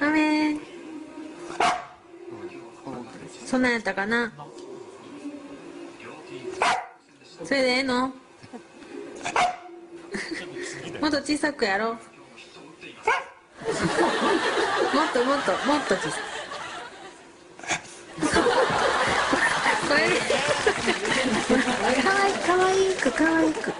ごめん。そんなんやったかな？それでええの？もっと小さくやろう。もっともっともっと小さく。これかわいいかわいくかわいく。